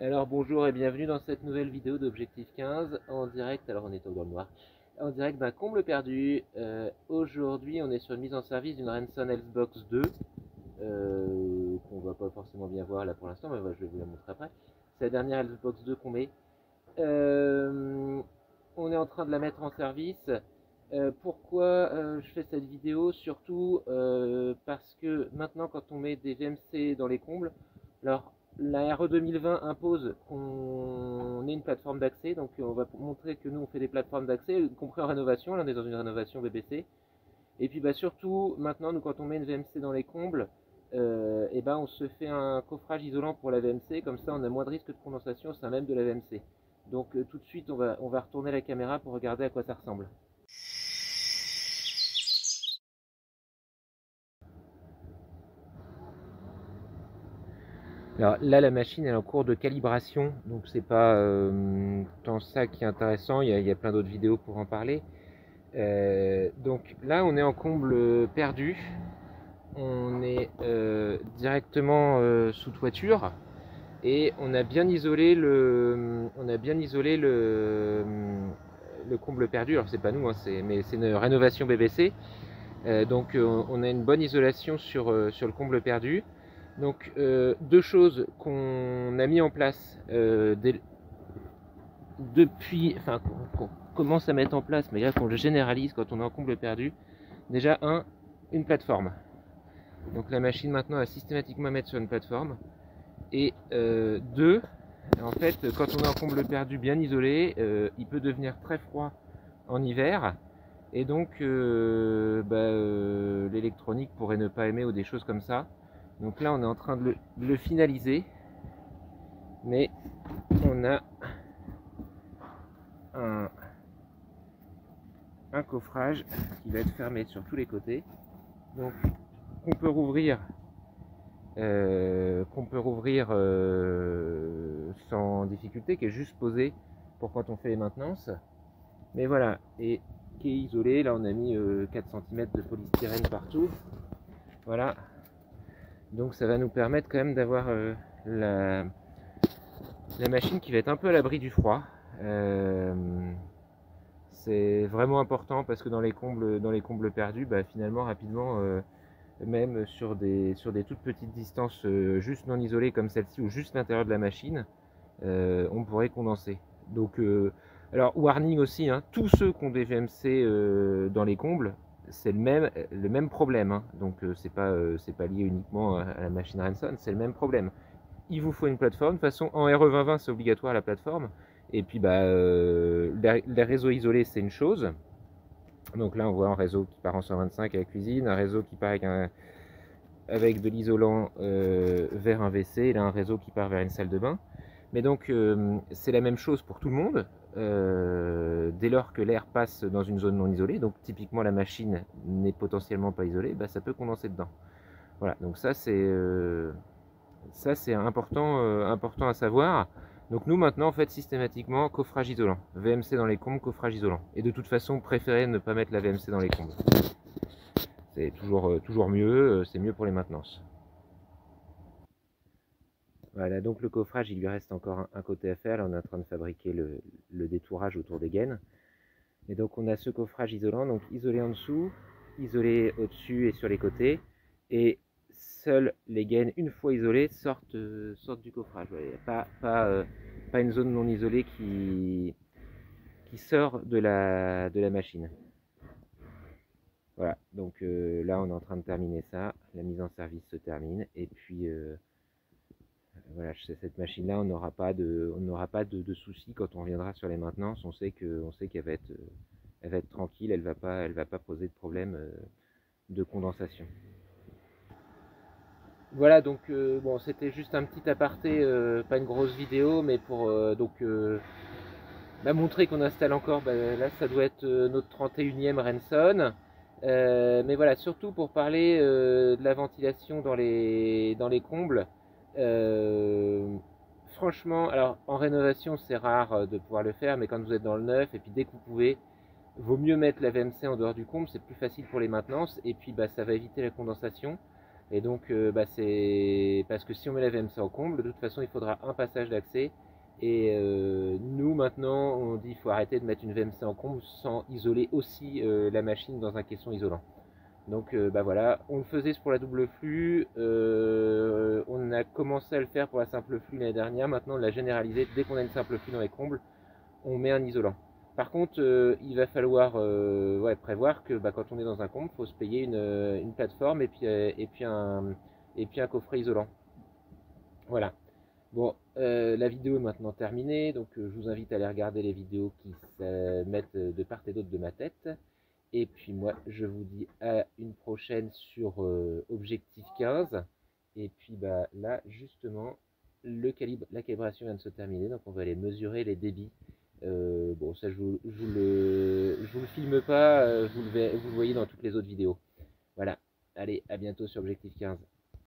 Alors bonjour et bienvenue dans cette nouvelle vidéo d'Objectif 15 en direct, alors on est dans le noir, en direct d'un comble perdu. Euh, aujourd'hui on est sur une mise en service d'une Renson Box 2 euh, qu'on va pas forcément bien voir là pour l'instant, mais je vais vous la montrer après. C'est la dernière Box 2 qu'on met. Euh, on est en train de la mettre en service. Euh, pourquoi je fais cette vidéo? Surtout parce que maintenant quand on met des VMC dans les combles, alors la RE 2020 impose qu'on ait une plateforme d'accès, donc on va montrer que nous on fait des plateformes d'accès, y compris en rénovation, là on est dans une rénovation BBC. Et puis bah, surtout, maintenant, nous quand on met une VMC dans les combles, et euh, eh ben, on se fait un coffrage isolant pour la VMC, comme ça on a moins de risque de condensation au sein même de la VMC. Donc euh, tout de suite on va retourner la caméra pour regarder à quoi ça ressemble. Alors là, la machine est en cours de calibration, donc c'est pas euh, tant ça qui est intéressant. Il y a, plein d'autres vidéos pour en parler. Euh, donc là, on est en comble perdu. On est euh, directement sous toiture et on a bien isolé le, comble perdu. Alors c'est pas nous, hein, mais c'est une rénovation BBC. donc on a une bonne isolation sur le comble perdu. Donc euh, deux choses qu'on a mis en place euh, depuis, enfin qu'on commence à mettre en place, mais là qu'on le généralise quand on est en comble perdu. Déjà un, une plateforme. Donc la machine maintenant a systématiquement à mettre sur une plateforme. Et euh, deux, en fait, quand on est en comble perdu bien isolé, il peut devenir très froid en hiver. Et donc bah, l'électronique pourrait ne pas aimer ou des choses comme ça. Donc là, on est en train de le, finaliser. Mais on a un, coffrage qui va être fermé sur tous les côtés. Donc qu'on peut rouvrir euh, peut rouvrir euh, sans difficulté, qui est juste posé pour quand on fait les maintenances. Mais voilà, et qui est isolé. Là, on a mis 4 euh, cm de polystyrène partout. Voilà, donc ça va nous permettre quand même d'avoir euh, la, machine qui va être un peu à l'abri du froid. Euh, c'est vraiment important parce que dans les combles, dans les combles perdus, bah, finalement rapidement, euh, même sur des, sur des toutes petites distances juste non isolées comme celle-ci ou juste l'intérieur de la machine, on pourrait condenser. Donc alors warning aussi, hein, tous ceux qui ont des VMC dans les combles, c'est le même, le même problème. Hein. Donc euh, c'est pas, euh, pas lié uniquement à, la machine Ranson, c'est le même problème. Il vous faut une plateforme. De toute façon, en RE2020, c'est obligatoire la plateforme. Et puis bah, euh, les, réseaux isolés, c'est une chose. Donc là, on voit un réseau qui part en 125 à la cuisine, un réseau qui part avec, avec de l'isolant vers un WC, et là un réseau qui part vers une salle de bain. Mais donc c'est la même chose pour tout le monde. Euh, dès lors que l'air passe dans une zone non isolée, donc typiquement la machine n'est potentiellement pas isolée, bah, ça peut condenser dedans. Voilà, donc ça c'est euh, important, euh, important à savoir. Donc nous maintenant en fait systématiquement coffrage isolant, VMC dans les combes, coffrage isolant. Et de toute façon préférez ne pas mettre la VMC dans les combes. C'est toujours, toujours mieux, c'est mieux pour les maintenances. Voilà, donc le coffrage, il lui reste encore un, côté à faire. Là, on est en train de fabriquer le, détourage autour des gaines. Et donc, on a ce coffrage isolant, donc isolé en dessous, isolé au-dessus et sur les côtés. Et seules les gaines, une fois isolées, sortent, sortent du coffrage. pas, pas, euh, pas, une zone non isolée qui, sort de la, machine. Voilà, donc euh, là on est en train de terminer ça, la mise en service se termine, et puis euh, voilà, cette machine-là, on n'aura pas de, on pas de, soucis quand on reviendra sur les maintenances. On sait que, qu'elle va être, va être tranquille, elle va va pas poser de problème euh, de condensation. Voilà, donc euh, bon, c'était juste un petit aparté, euh, pas une grosse vidéo, mais pour donc bah, montrer qu'on installe encore. Bah, là, ça doit être notre 31e Renson. mais voilà, surtout pour parler de la ventilation dans les, dans les combles. Euh, franchement, alors en rénovation c'est rare euh, de pouvoir le faire, mais quand vous êtes dans le neuf et puis dès que vous pouvez, vaut mieux mettre la VMC en dehors du comble, c'est plus facile pour les maintenances et puis bah, ça va éviter la condensation. Et donc, euh, bah, c'est parce que si on met la VMC en comble, de toute façon, il faudra un passage d'accès. Et nous, maintenant, on dit qu'il faut arrêter de mettre une VMC en comble sans isoler aussi la machine dans un caisson isolant. Donc, bah voilà, on le faisait pour la double flux. A commencé à le faire pour la simple flux l'année dernière. Maintenant, on l'a généralisé. Dès qu'on a une simple flux dans les combles, on met un isolant. Par contre, euh, il va falloir euh, prévoir que bah, quand on est dans un compte, il faut se payer une, euh, plateforme et puis, et, puis un, et puis un coffret isolant. Voilà. Bon, la vidéo est maintenant terminée, donc je vous invite à aller regarder les vidéos qui se mettent de part et d'autre de ma tête. Et puis moi, je vous dis à une prochaine sur Objectif 15. Et puis bah, là, justement, la calibration vient de se terminer, donc on va aller mesurer les débits euh, bon, ça, je vous, vous le, je vous le filme pas, euh, vous le, vous le voyez dans toutes les autres vidéos. Voilà. Allez, à bientôt sur Objectif 15.